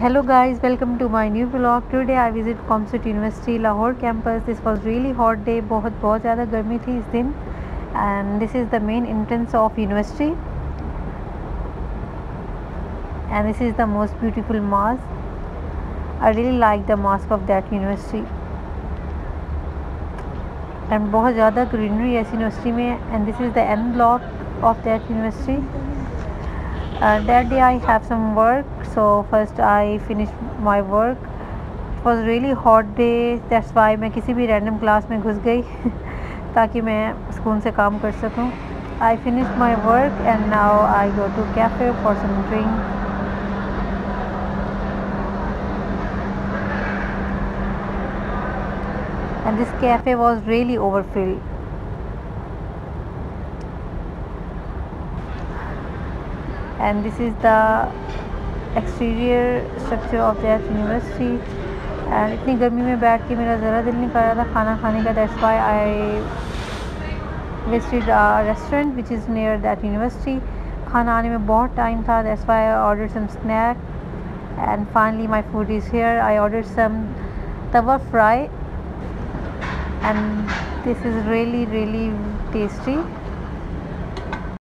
hello guys welcome to my new vlog. Today i visit comsat university lahore campus. This was really hot day bahut bahut zyada garmi thi is din. And this is the main entrance of university. And this is the most beautiful mosque i really like the mosque of that university. And bahut zyada greenery hai is university mein. And this is the end block of that university. Uh, that day i have some work. So first I finished my work it was really hot day that's why मैं किसी भी random class में घुस गई ताकि मैं सुकून से काम कर सकूँ I finished my work and now I go to cafe for some drink and this cafe was really overfilled and this is the exterior structure of that university and इतनी गर्मी में बैठ के मेरा ज़रा दिल नहीं कर रहा था खाना खाने का why I visited a restaurant which is near that university खाना आने में बहुत टाइम था that's why I ordered some snack and finally my food is here I ordered some tawa fry and this is really really tasty